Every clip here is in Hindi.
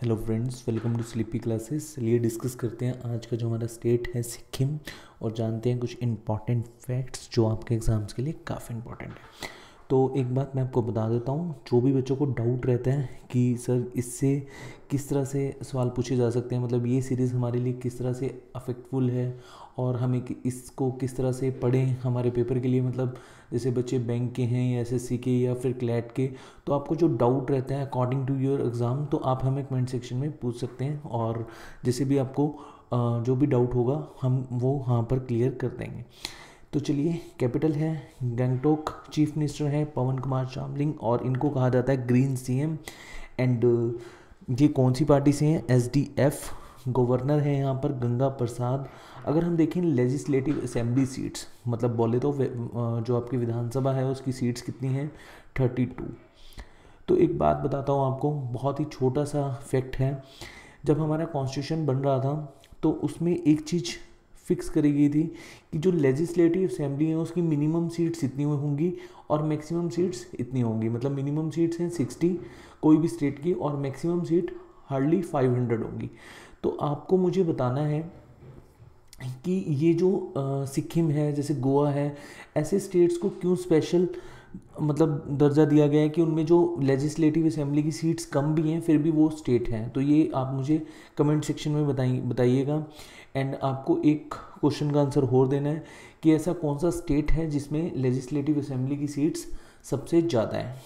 Hello friends welcome to sleepy classes लिए डिस्कस करते हैं आज का जो हमारा स्टेट है सिक्किम और जानते हैं कुछ इंपॉर्टेंट फैक्ट्स जो आपके एग्ज़ाम्स के लिए काफ़ी इंपॉर्टेंट है। तो एक बात मैं आपको बता देता हूँ, जो भी बच्चों को डाउट रहता है कि, सर, इससे किस तरह से सवाल पूछे जा सकते हैं? मतलब ये सीरीज़ हमारे लिए किस तरह से अफेक्टफुल है और हमें इसको किस तरह से पढ़ें हमारे पेपर के लिए? मतलब जैसे बच्चे बैंक के हैं या एसएससी के या फिर क्लैट के तो आपको जो डाउट रहता है अकॉर्डिंग टू योर एग्ज़ाम तो आप हमें कमेंट सेक्शन में पूछ सकते हैं और जैसे भी आपको जो भी डाउट होगा, हम वो वहाँ पर क्लियर कर देंगे। तो चलिए, कैपिटल है, गैंगटोक चीफ मिनिस्टर है पवन कुमार चामलिंग और इनको कहा जाता है ग्रीन सीएम। एंड, ये कौन सी पार्टी से हैं? एस डी एफ़ गवर्नर है यहाँ पर गंगा प्रसाद। अगर हम देखें लेजिस्लेटिव असेंबली सीट्स मतलब बोले तो जो आपकी विधानसभा है उसकी सीट्स कितनी हैं? Thirty two. तो एक बात बताता हूँ आपको, बहुत ही छोटा सा फैक्ट है। जब हमारा कॉन्स्टिट्यूशन बन रहा था तो उसमें एक चीज़ फिक्स करी गई थी कि जो लेजिस्लेटिव असेंबली है, उसकी मिनिमम सीट्स इतनी होंगी और मैक्सिमम सीट्स इतनी होंगी। मतलब मिनिमम सीट्स हैं सिक्सटी कोई भी स्टेट की और maximum seat hardly five hundred होंगी। तो आपको मुझे बताना है कि ये जो सिक्किम है, जैसे गोवा है, ऐसे स्टेट्स को क्यों स्पेशल मतलब दर्जा दिया गया है कि उनमें जो लेजिस्लेटिव असेंबली की सीट्स कम भी हैं, फिर भी वो स्टेट हैं। तो ये आप मुझे कमेंट सेक्शन में बताइए बताइएगा। एंड आपको एक क्वेश्चन का आंसर और देना है कि ऐसा कौन सा स्टेट है जिसमें लेजिस्लेटिव असेंबली की सीट्स सबसे ज़्यादा है।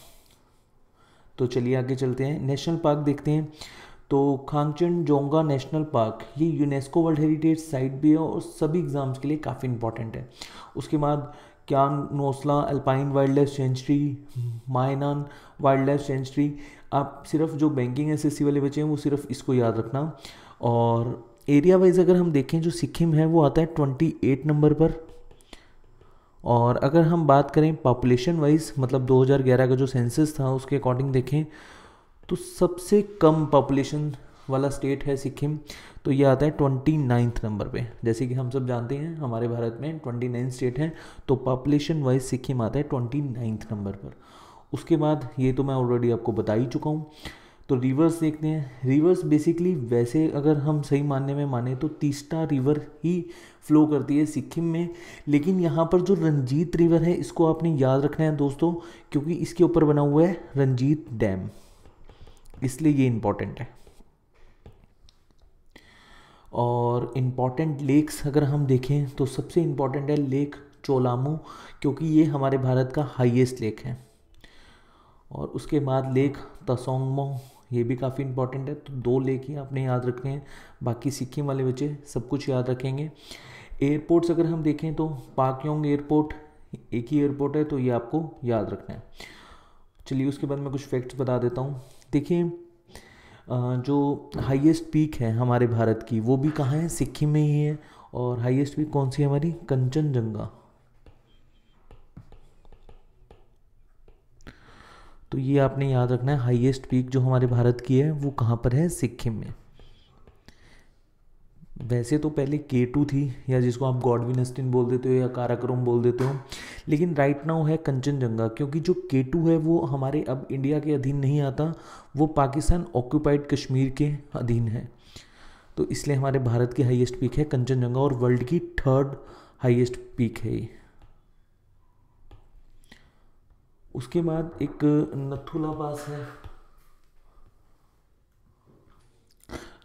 तो चलिए आगे चलते हैं। नेशनल पार्क देखते हैं। तो खांगचन जोंगा नेशनल पार्क ये यूनेस्को वर्ल्ड हेरिटेज साइट भी है और सभी एग्ज़ाम्स के लिए काफ़ी इंपॉर्टेंट है। उसके बाद Kyongnosla alpine wildlife sanctuary Maenam wildlife sanctuary आप सिर्फ़ जो बैंकिंग एस एस वाले बच्चे हैं, वो सिर्फ़ इसको याद रखना। और एरिया वाइज अगर हम देखें, जो सिक्किम है, वो आता है ट्वेंटी एट नंबर पर। और अगर हम बात करें पॉपुलेशन वाइज मतलब 2011 का जो सेंसस था, उसके अकॉर्डिंग देखें तो सबसे कम पॉपुलेशन वाला स्टेट है सिक्किम तो ये आता है ट्वेंटी नाइन्थ नंबर पे। जैसे कि हम सब जानते हैं, हमारे भारत में ट्वेंटी नाइन स्टेट हैं तो पॉपुलेशन वाइज सिक्किम आता है ट्वेंटी नाइन्थ नंबर पर। उसके बाद ये तो मैं ऑलरेडी आपको बता ही चुका हूँ। तो रिवर्स देखते हैं। रिवर्स बेसिकली वैसे अगर हम सही मानने में माने तो तीस्ता रिवर ही फ्लो करती है सिक्किम में। लेकिन यहाँ पर जो रंजीत रिवर है, इसको आपने याद रखना है दोस्तों, क्योंकि इसके ऊपर बना हुआ है रंजीत डैम इसलिए ये इंपॉर्टेंट है। और इंपॉर्टेंट लेक्स अगर हम देखें तो सबसे इंपॉर्टेंट है लेक चोलामू क्योंकि ये हमारे भारत का हाईएस्ट लेक है। और उसके बाद लेक तसोंगमो ये भी काफ़ी इंपॉर्टेंट है। तो दो लेक ही आपने याद रखने हैं, बाकी सिक्किम वाले बच्चे सब कुछ याद रखेंगे। एयरपोर्ट्स अगर हम देखें तो पाकयोंग एयरपोर्ट एक ही एयरपोर्ट है तो ये आपको याद रखना है। चलिए उसके बाद मैं कुछ फैक्ट्स बता देता हूँ। देखिए जो हाईएस्ट पीक है हमारे भारत की, वो भी कहाँ है? सिक्किम में ही है। और हाईएस्ट पीक कौन सी है हमारी? कंचनजंगा। तो ये आपने याद रखना है हाईएस्ट पीक जो हमारे भारत की है, वो कहाँ पर है? सिक्किम में। वैसे तो पहले के टू थी, या जिसको आप गॉडविन बोल देते हो या काराकोरम बोल देते हो, लेकिन राइट नाउ है कंचनजंगा क्योंकि जो के टू है वो हमारे अब इंडिया के अधीन नहीं आता, वो पाकिस्तान ऑक्यूपाइड कश्मीर के अधीन है। तो इसलिए हमारे भारत की हाईएस्ट पीक है कंचनजंगा और वर्ल्ड की थर्ड हाईएस्ट पीक है ये। उसके बाद एक नथुला पास है।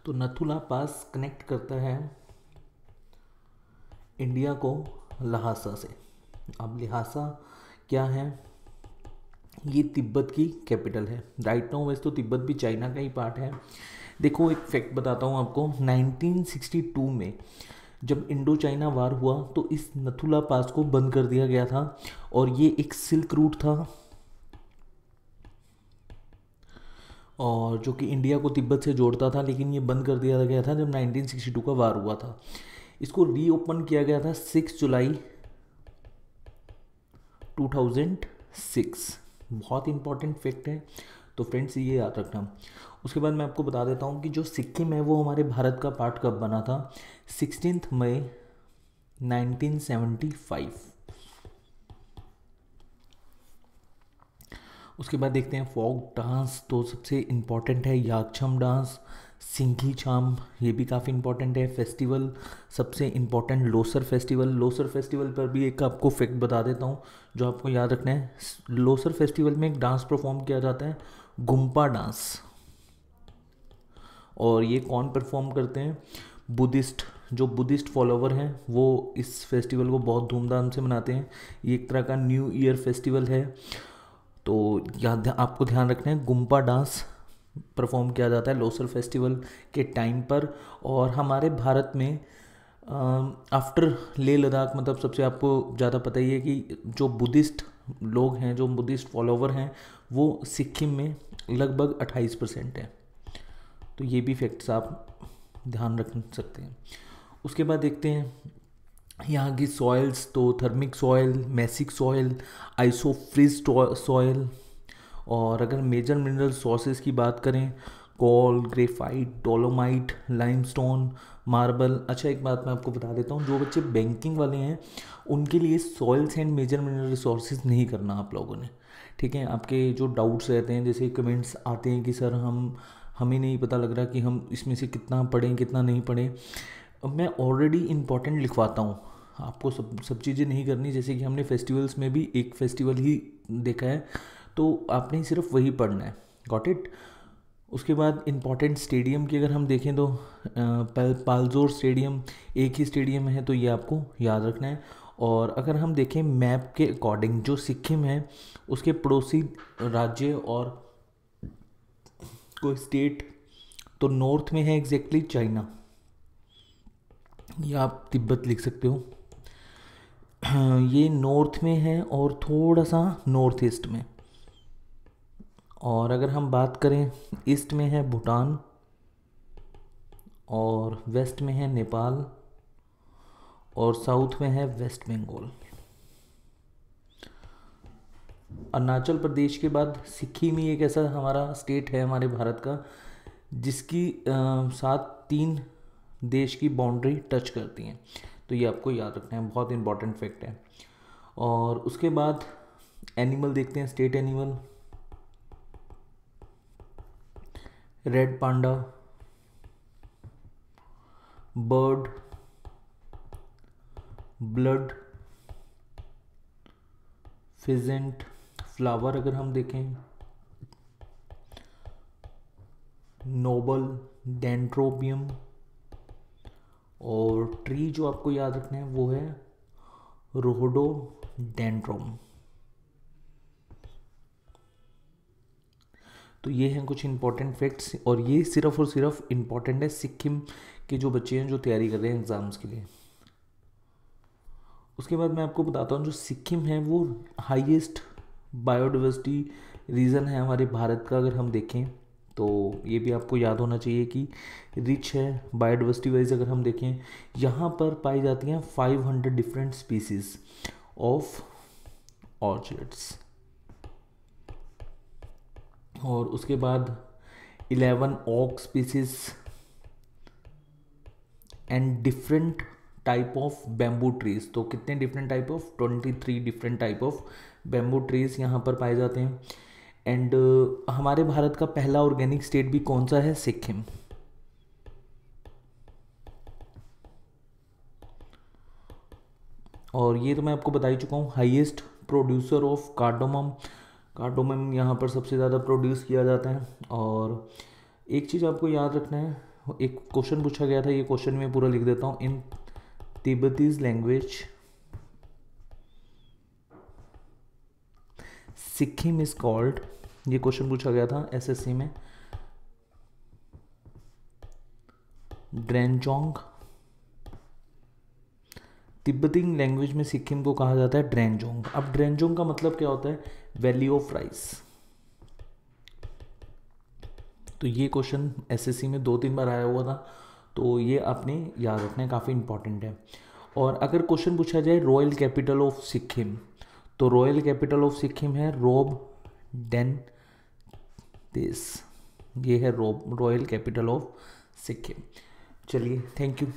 तो नथुला पास कनेक्ट करता है इंडिया को लहासा से। अब लिहासा क्या है? ये तिब्बत की कैपिटल है। राइट नाउ वैसे तो तिब्बत भी चाइना का ही पार्ट है। देखो, एक फैक्ट बताता हूँ आपको। 1962 में जब इंडो चाइना वार हुआ तो इस नथुला पास को बंद कर दिया गया था और ये एक सिल्क रूट था। और जो कि इंडिया को तिब्बत से जोड़ता था, लेकिन ये बंद कर दिया गया था जब 1962 का वार हुआ था। इसको रीओपन किया गया था सिक्स जुलाई 2006 बहुत इंपॉर्टेंट फैक्ट है। तो फ्रेंड्स ये याद रखना। उसके बाद मैं आपको बता देता हूँ कि जो सिक्किम है, वो हमारे भारत का पार्ट कब बना था? सिक्सटीन मई 1975 उसके बाद देखते हैं फोक डांस तो सबसे इंपॉर्टेंट है यागछम डांस सिंघी छाम, ये भी काफ़ी इंपॉर्टेंट है फेस्टिवल सबसे important Losar festival Losar festival पर भी एक आपको फैक्ट बता देता हूँ, जो आपको याद रखना है, लोसर फेस्टिवल में एक डांस परफॉर्म किया जाता है, गुम्पा डांस। और ये कौन परफॉर्म करते हैं? बुद्धिस्ट, जो बुद्धिस्ट फॉलोवर हैं, वो इस फेस्टिवल को बहुत धूमधाम से मनाते हैं। ये एक तरह का न्यू ईयर फेस्टिवल है। तो याद आपको ध्यान रखना है, गुम्पा डांस परफॉर्म किया जाता है लोसर फेस्टिवल के टाइम पर और हमारे भारत में आफ्टर ले लद्दाख मतलब सबसे आपको ज़्यादा पता ही है कि जो बुद्धिस्ट लोग हैं, जो बुद्धिस्ट फॉलोवर हैं, वो सिक्किम में लगभग 28 परसेंट है। तो ये भी फैक्ट्स आप ध्यान रख सकते हैं। उसके बाद देखते हैं यहाँ की सॉइल्स तो thermic soil mesic soil isofrigid soil और अगर मेजर मिनरल सोर्सेज की बात करें coal graphite dolomite limestone marble अच्छा एक बात मैं आपको बता देता हूँ, जो बच्चे बैंकिंग वाले हैं, उनके लिए soils and major mineral resources नहीं करना आप लोगों ने। ठीक है, आपके जो डाउट्स रहते हैं, जैसे कमेंट्स आते हैं कि, सर, हम, हमें नहीं पता लग रहा कि हम इसमें से कितना पढ़ें, कितना नहीं पढ़ें। मैं ऑलरेडी इंपॉर्टेंट लिखवाता हूँ। आपको सब सब चीज़ें नहीं करनी, जैसे कि हमने फेस्टिवल्स में भी एक फेस्टिवल ही देखा है तो आपने सिर्फ़ वही पढ़ना है। गॉट इट उसके बाद इंपॉर्टेंट स्टेडियम की अगर हम देखें तो पालजोर स्टेडियम एक ही स्टेडियम है तो ये आपको याद रखना है। और अगर हम देखें मैप के अकॉर्डिंग जो सिक्किम है, उसके पड़ोसी राज्य और कोई स्टेट तो नॉर्थ में है एग्जैक्टली चाइना या आप तिब्बत लिख सकते हो। ये नॉर्थ में है और थोड़ा सा नॉर्थ ईस्ट में। और अगर हम बात करें, ईस्ट में है भूटान और वेस्ट में है नेपाल और साउथ में है वेस्ट बंगाल। अरुणाचल प्रदेश के बाद सिक्किम ही एक ऐसा हमारा स्टेट है हमारे भारत का, जिसकी साथ तीन देश की बाउंड्री टच करती हैं। तो ये आपको याद रखना है, बहुत इंपॉर्टेंट फैक्ट है। और उसके बाद एनिमल देखते हैं state animal red panda bird blood pheasant flower अगर हम देखें नोबल डेंट्रोबियम और ट्री जो आपको याद रखना है, वो है रोहडो डेंड्रोम तो ये हैं कुछ इंपॉर्टेंट फैक्ट्स और ये सिर्फ़ और सिर्फ़ इंपॉर्टेंट है सिक्किम के जो बच्चे हैं जो तैयारी कर रहे हैं एग्ज़ाम्स के लिए। उसके बाद मैं आपको बताता हूँ जो सिक्किम है, वो हाईएस्ट बायोडाइवर्सिटी रीज़न है हमारे भारत का, अगर हम देखें। तो ये भी आपको याद होना चाहिए कि रिच है, बायोडाइवर्सिटी वाइज अगर हम देखें, यहाँ पर पाई जाती हैं 500 डिफरेंट स्पीसीज ऑफ़ ऑर्चिड्स। और उसके बाद 11 oak species and different type of bamboo trees. तो कितने different type of? 23 different type of bamboo trees यहाँ पर पाए जाते हैं। एंड uh, हमारे भारत का पहला ऑर्गेनिक स्टेट भी कौन सा है? सिक्किम। और ये तो मैं आपको बता ही चुका हूँ highest producer of cardamom cardamom यहाँ पर सबसे ज़्यादा प्रोड्यूस किया जाता है। और एक चीज़ आपको याद रखना है एक क्वेश्चन पूछा गया था ये क्वेश्चन मैं पूरा लिख देता हूँ। In Tibetese language Sikkim is called ये क्वेश्चन पूछा गया था एसएससी में ड्रेंजोंग तिब्बती लैंग्वेज में सिक्किम को कहा जाता है ड्रेंजोंग अब ड्रेंजोंग का मतलब क्या होता है? वैली ऑफ़ राइस तो ये क्वेश्चन एसएससी में दो तीन बार आया हुआ था तो ये आपने याद रखना है काफ़ी इंपॉर्टेंट है। और अगर क्वेश्चन पूछा जाए रॉयल कैपिटल ऑफ़ सिक्किम तो रॉयल कैपिटल ऑफ़ सिक्किम है रोब डेन दिस। ये है रोब, रॉयल कैपिटल ऑफ़ सिक्किम। चलिए थैंक यू